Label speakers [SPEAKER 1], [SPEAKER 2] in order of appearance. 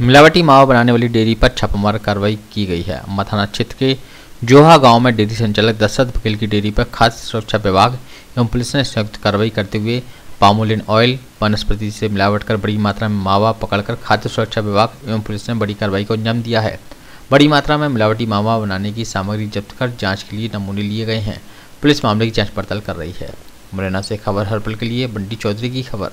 [SPEAKER 1] मिलावटी मावा बनाने वाली डेयरी पर छापामार कार्रवाई की गई है। अम्बा थाना क्षेत्र के जोहा गाँव में डेयरी संचालक दशरथ बघेल की डेयरी पर खाद्य सुरक्षा विभाग एवं पुलिस ने संयुक्त कार्रवाई करते हुए पामोलिन ऑयल, वनस्पति से मिलावट कर बड़ी मात्रा में मावा पकड़कर खाद्य सुरक्षा विभाग एवं पुलिस ने बड़ी कार्रवाई को अंजाम दिया है। बड़ी मात्रा में मिलावटी मावा बनाने की सामग्री जब्त कर जाँच के लिए नमूने लिए गए हैं। पुलिस मामले की जाँच पड़ताल कर रही है। मुरैना से खबर, हरपल के लिए बंटी चौधरी की खबर।